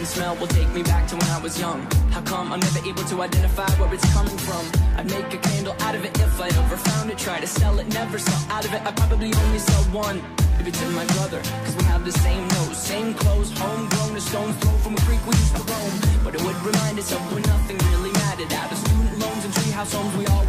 Sometimes a certain smell will take me back to when I was young. How come I'm never able to identify where it's coming from? I'd make a candle out of it if I ever found it. Try to sell it, never sell out of it. I probably only sell one. Maybe to my brother, cause we have the same nose, same clothes, homegrown, a stone's throw from a creek we used to roam. But it would remind us of when nothing really mattered. Out of student loans and treehouse homes, we all